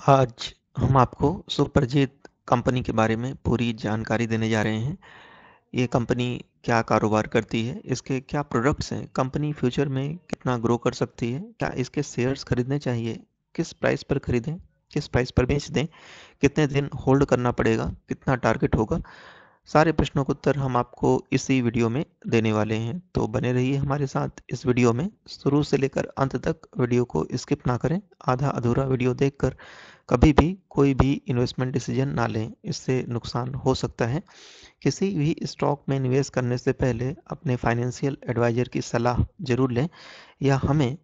आज हम आपको सुप्रजीत कंपनी के बारे में पूरी जानकारी देने जा रहे हैं। ये कंपनी क्या कारोबार करती है? इसके क्या प्रोडक्ट्स हैं? कंपनी फ्यूचर में कितना ग्रो कर सकती है? क्या इसके शेयर्स खरीदने चाहिए? किस प्राइस पर खरीदें? किस प्राइस पर बेच दें? कितने दिन होल्ड करना पड़ेगा? कितना टारगेट होगा? सारे प्रश्नों का उत्तर हम आपको इसी वीडियो में देने वाले हैं। तो बने रहिए हमारे साथ इस वीडियो में। शुरू से लेकर अंत तक वीडियो को स्किप ना करें। आधा अधूरा वीडियो देखकर कभी भी कोई भी इन्वेस्टमेंट डिसीज़न ना लें। इससे नुकसान हो सकता है। किसी भी स्टॉक में निवेश करने से पहले अपने फाइनेंशियल एडवाइजर की सलाह ज़रूर लें या हमें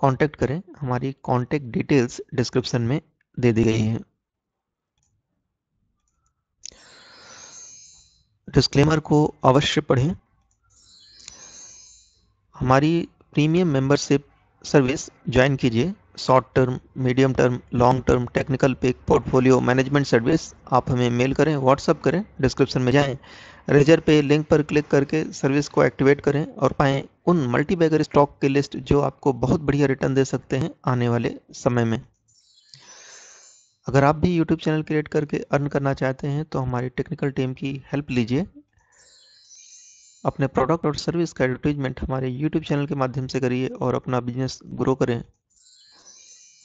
कांटेक्ट करें। हमारी कांटेक्ट डिटेल्स डिस्क्रिप्शन में दे दी गई हैं। डिस्क्लेमर को अवश्य पढ़ें। हमारी प्रीमियम मेंबरशिप सर्विस ज्वाइन कीजिए। Short term medium term long term technical pick portfolio management service आप हमें मेल करें व्हाट्सअप करें डिस्क्रिप्शन में जाएँ। रेजर पे लिंक पर क्लिक करके सर्विस को एक्टिवेट करें और पाएँ उन मल्टी बैगर स्टॉक की लिस्ट जो आपको बहुत बढ़िया रिटर्न दे सकते हैं आने वाले समय में। अगर आप भी यूट्यूब चैनल क्रिएट करके अर्न करना चाहते हैं तो हमारी टेक्निकल टीम की हेल्प लीजिए। अपने प्रोडक्ट और सर्विस का एडवर्टीजमेंट हमारे यूट्यूब चैनल के माध्यम से करिए और अपना बिज़नेस ग्रो करें।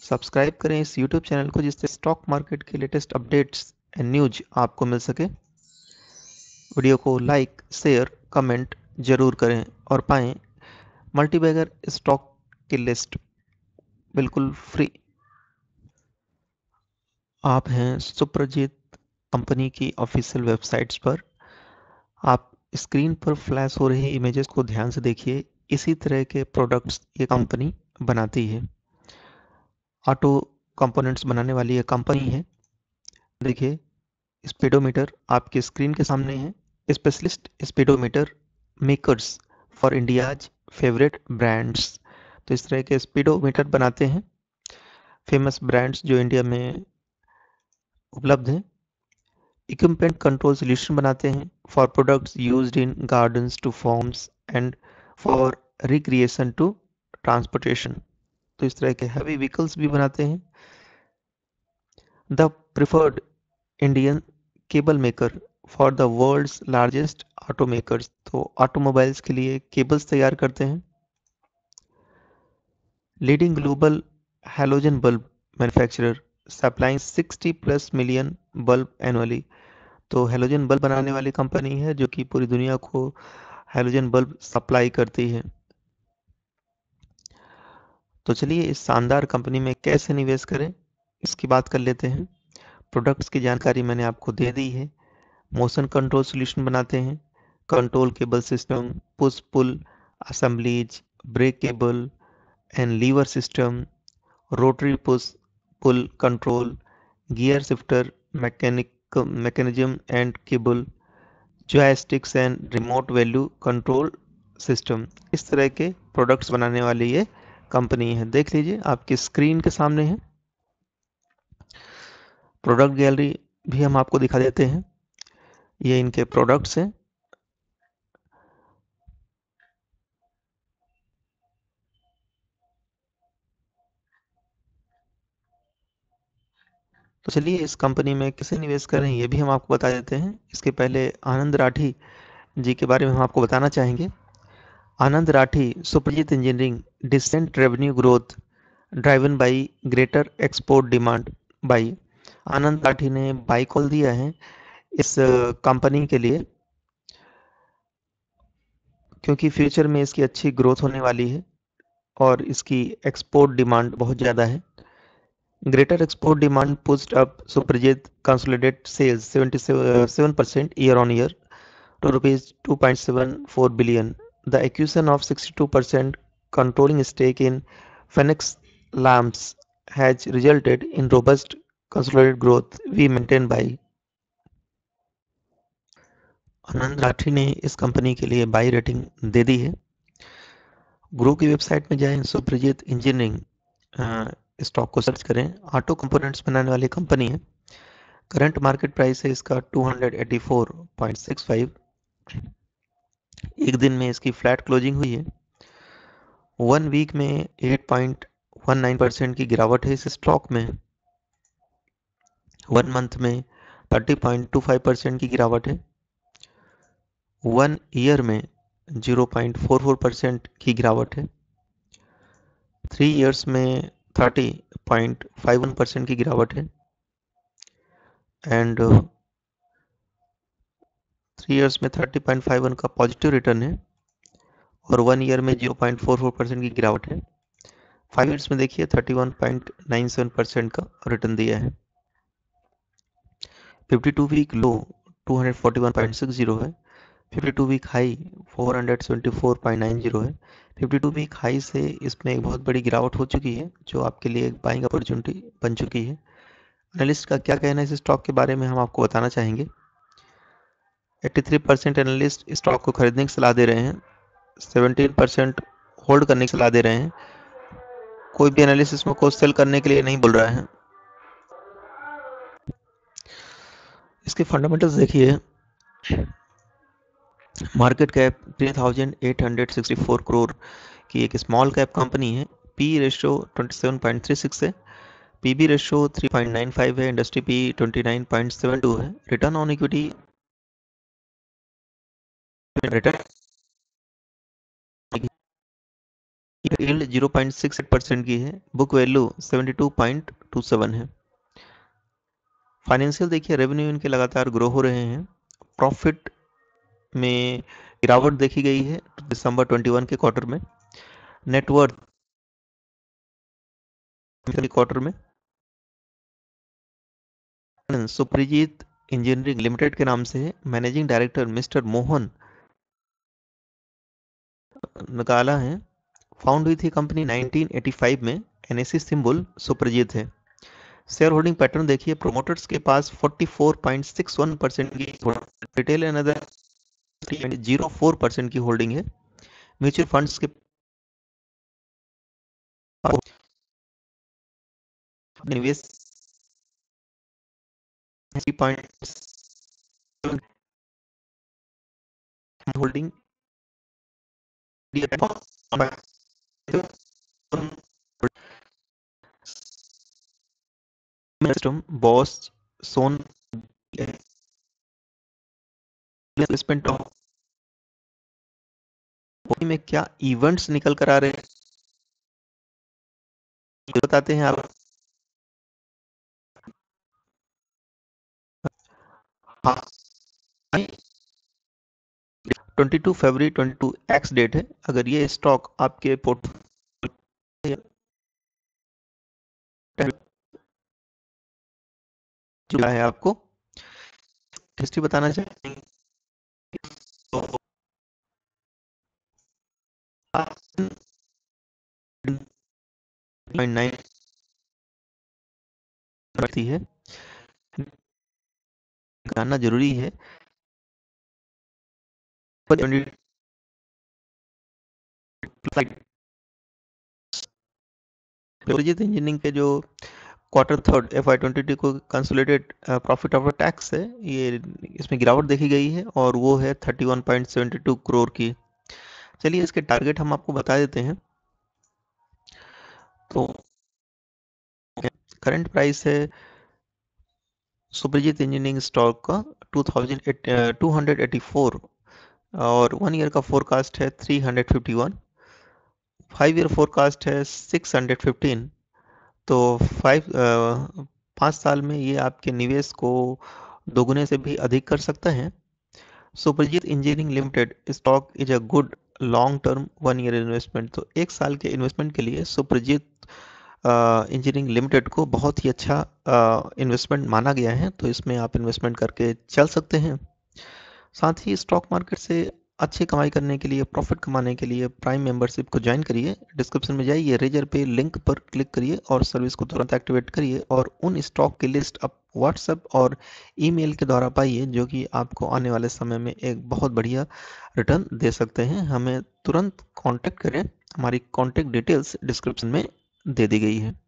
सब्सक्राइब करें इस यूट्यूब चैनल को, जिससे स्टॉक मार्केट के लेटेस्ट अपडेट्स एंड न्यूज़ आपको मिल सके। वीडियो को लाइक शेयर कमेंट ज़रूर करें और पाएँ। मल्टीबैगर स्टॉक की लिस्ट बिल्कुल फ्री आप हैं सुप्रजीत कंपनी की ऑफिशियल वेबसाइट्स पर। आप स्क्रीन पर फ्लैश हो रही इमेजेस को ध्यान से देखिए। इसी तरह के प्रोडक्ट्स ये कंपनी बनाती है। ऑटो कंपोनेंट्स बनाने वाली ये कंपनी है। देखिए स्पीडोमीटर आपके स्क्रीन के सामने है। Specialist speedometer makers for India's favourite brands तो इस तरह के स्पीडोमीटर बनाते हैं। फ़ेमस ब्रांड्स जो इंडिया में उपलब्ध हैं। इक्विपमेंट कंट्रोल सोल्यूशन बनाते हैं for products used in gardens to forms and for recreation to transportation तो इस तरह के हैवी व्हीकल्स भी बनाते हैं। The preferred Indian cable maker for the world's largest auto makers तो ऑटोमोबाइल्स के लिए केबल्स तैयार करते हैं। Leading global halogen bulb manufacturer supplying 60 plus million bulb annually तो हेलोजन बल्ब बनाने वाली कंपनी है जो कि पूरी दुनिया को हेलोजन बल्ब सप्लाई करती है। तो चलिए इस शानदार कंपनी में कैसे निवेश करें, इसकी बात कर लेते हैं। प्रोडक्ट्स की जानकारी मैंने आपको दे दी है। मोशन कंट्रोल सोल्यूशन बनाते हैं। Control cable system push pull assemblies brake cable and lever system rotary push pull control, gear shifter mechanic mechanism and cable, joysticks and remote value control system इस तरह के प्रोडक्ट्स बनाने वाली ये company है देख लीजिए आपकी स्क्रीन के सामने है प्रोडक्ट गैलरी भी हम आपको दिखा देते हैं ये इनके प्रोडक्ट्स हैं तो चलिए इस कंपनी में किसे निवेश करें ये भी हम आपको बता देते हैं। इसके पहले आनंद राठी जी के बारे में हम आपको बताना चाहेंगे। Anand Rathi, Suprajit engineering, decent revenue growth, driven by greater export demand by Anand Rathi ने बाई कॉल दिया है इस कंपनी के लिए, क्योंकि फ्यूचर में इसकी अच्छी ग्रोथ होने वाली है और इसकी एक्सपोर्ट डिमांड बहुत ज़्यादा है। Greater export demand pushed up Suprajit consolidated sales 77% year-on-year to rupees 2.74 billion. The acquisition of 62% controlling stake in Phoenix Lamps has resulted in robust consolidated growth we maintain by आनंद राठी ने इस company के लिए by rating दे दी है grow की website में जाएँ Suprajit engineering stock को search करें। ऑटो कंपोनेंट्स बनाने वाली कंपनी है। करंट मार्केट प्राइस है इसका 284.65 एक दिन में इसकी फ्लैट क्लोजिंग हुई है। वन वीक में 8.19 परसेंट की गिरावट है इस स्टॉक में। वन मंथ में 30.25 परसेंट की गिरावट है। वन ईयर में 0.44 परसेंट की गिरावट है। थ्री इयर्स में 30.51 परसेंट की गिरावट है। एंड थ्री इयर्स में 30.51 का पॉजिटिव रिटर्न है और वन ईयर में 0.44 परसेंट की गिरावट है। फाइव ईयर्स में देखिए 31.97 परसेंट का रिटर्न दिया है। 52 वीक लो 241.60 है। 52 वीक हाई 474.90 है। 52 वीक हाई से इसमें एक बहुत बड़ी गिरावट हो चुकी है, जो आपके लिए एक बाइंग अपॉर्चुनिटी बन चुकी है। एनालिस्ट का क्या कहना है इस स्टॉक के बारे में हम आपको बताना चाहेंगे। 83 परसेंट एनालिस्ट स्टॉक को खरीदने की सलाह दे रहे हैं 17 परसेंट होल्ड करने की सलाह दे रहे हैं। कोई भी एनालिस्ट इसमें को सेल करने के लिए नहीं बोल रहा है। इसके फंडामेंटल्स देखिए मार्केट कैप 3864 करोड़ की एक स्मॉल कैप कंपनी है। पी रेशो 27.36 है। पीबी रेशो 3.95 है। इंडस्ट्री पी 29.72 है। Return on equity return yield 0.68 percent की है। बुक वैल्यू 72.27 है। फाइनेंशियल देखिए रेवेन्यू इनके लगातार ग्रो हो रहे हैं। प्रॉफिट में गिरावट देखी गई है दिसंबर 21 के क्वार्टर में। नेटवर्थ क्वार्टर में। सुप्रीजीत इंजीनियरिंग लिमिटेड के नाम से है। Managing director mister Mohan Nakala है। फाउंड हुई थी कंपनी 1985 में एनएससी सिंबल सुप्रजीत है। शेयर होल्डिंग पैटर्न देखिए प्रोमोटर्स के पास 44.61 परसेंट की retail and other zero four percent की होल्डिंग है। म्यूचुअल फंड्स के निवेश होल्डिंग बॉस सोन प्लेसमेंट में क्या इवेंट्स निकल कर आ रहे हैं? बताते हैं आप। Twenty two Feb twenty two ex date है। अगर ये स्टॉक आपके पोर्टफोलियो है आपको। हिस्ट्री बताना चाहेंगे है। गाना ज़रूरी है। इंजीनियरिंग के जो quarter third F I twenty two को कंसोलिडेटेड प्रॉफिट ऑफ़ टैक्स है, ये इसमें गिरावट देखी गई है और वो है thirty one point seventy two crore की। चलिए इसके टारगेट हम आपको बता देते हैं। तो करंट प्राइस है सुप्रजीत इंजीनियरिंग स्टॉक का two thousand two hundred eighty four और वन ईयर का फोरकास्ट है three hundred fifty one five year forecast है सिक्स हंड्रेड फिफ्टीन तो फाइव पाँच साल में ये आपके निवेश को दोगुने से भी अधिक कर सकता है। Suprajit engineering limited stock is a good long term one year investment तो एक साल के इन्वेस्टमेंट के लिए सुप्रजीत इंजीनियरिंग लिमिटेड को बहुत ही अच्छा इन्वेस्टमेंट माना गया है। तो इसमें आप इन्वेस्टमेंट करके चल सकते हैं। साथ ही स्टॉक मार्केट से अच्छी कमाई करने के लिए प्रॉफिट कमाने के लिए प्राइम मेंबरशिप को ज्वाइन करिए। डिस्क्रिप्शन में जाइए रेजर पे लिंक पर क्लिक करिए और सर्विस को तुरंत एक्टिवेट करिए और उन स्टॉक की लिस्ट आप व्हाट्सएप और ईमेल के द्वारा पाइए, जो कि आपको आने वाले समय में एक बहुत बढ़िया रिटर्न दे सकते हैं। हमें तुरंत कॉन्टेक्ट करें। हमारी कॉन्टेक्ट डिटेल्स डिस्क्रिप्शन में दे दी गई है।